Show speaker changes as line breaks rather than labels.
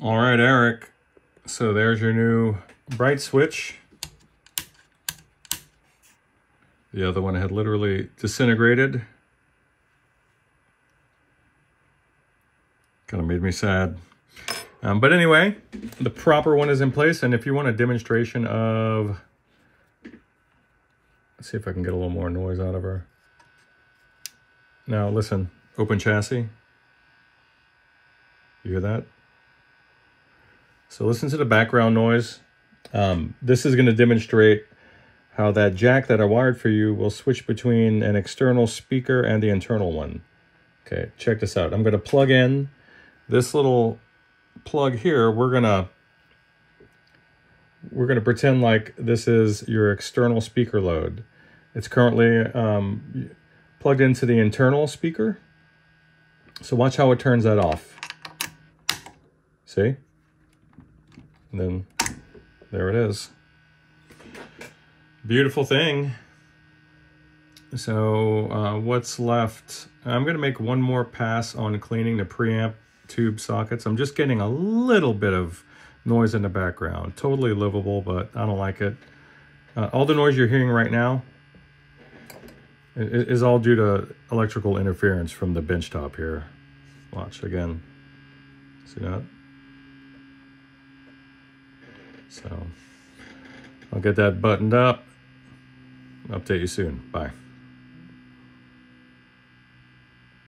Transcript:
All right, Eric. So there's your new bright switch. The other one had literally disintegrated. Kind of made me sad. Um, but anyway, the proper one is in place. And if you want a demonstration of... Let's see if I can get a little more noise out of her. Now listen, open chassis. You hear that? So listen to the background noise. Um, this is going to demonstrate how that jack that I wired for you will switch between an external speaker and the internal one. Okay, check this out. I'm going to plug in this little plug here. We're going to we're going to pretend like this is your external speaker load. It's currently um, plugged into the internal speaker. So watch how it turns that off. See? And then there it is. Beautiful thing. So uh, what's left? I'm going to make one more pass on cleaning the preamp tube sockets. I'm just getting a little bit of noise in the background. Totally livable, but I don't like it. Uh, all the noise you're hearing right now is all due to electrical interference from the bench top here. Watch again. See that? So I'll get that buttoned up. Update you soon. Bye.